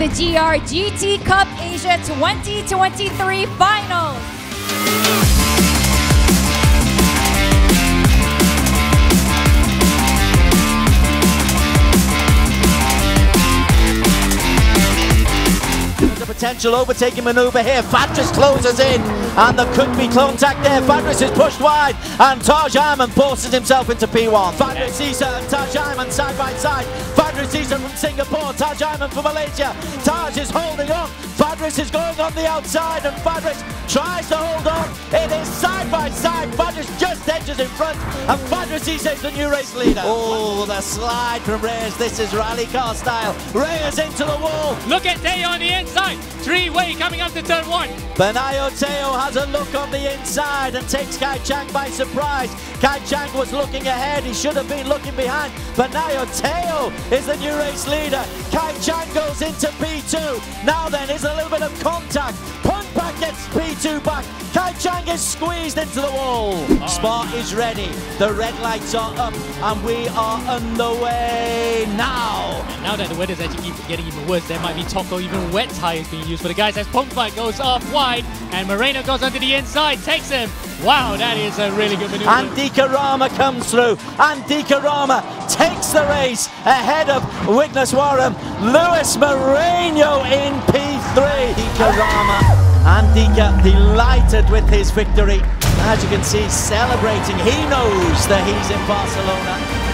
the GR GT Cup Asia 2023 Finals. There's a potential overtaking maneuver here. Fadris closes in, and there could be contact there. Fadris is pushed wide, and Taj Aiman forces himself into P1. Fadris Isa and Taj Aiman side by side. Fadris Isa from Singapore, Taj Aiman from Malaysia. Taj is holding on. Fadris is going on the outside, and Fadris tries to hold on. It is side by side. Fadris just edges in front, and Fadris Isa is the new race leader. Oh, the slide from Reyes. This is rally car style. Reyes into the wall. Look at Day on the inside. Three way coming up to turn one. Benayo has a look on the inside and takes Kai Chang by surprise. Kai Chang was looking ahead, he should have been looking behind. Benayo is the new race leader. Kai Chang goes into P2. Now then, is a little bit of contact. Punkpak gets P2 back. Kai Chang is squeezed into the wall. Spot is ready. The red lights are up and we are underway now. Now that the weather's actually getting even worse, there might be top or even wet tires being used for the guys as Punkfight goes off wide and Moreno goes onto the inside, takes him. Wow, that is a really good maneuver. And Rama comes through. And Rama takes the race ahead of Witness Warren. Luis Moreno in P3. Dika Rama. And Dika delighted with his victory. As you can see, celebrating. He knows that he's in Barcelona.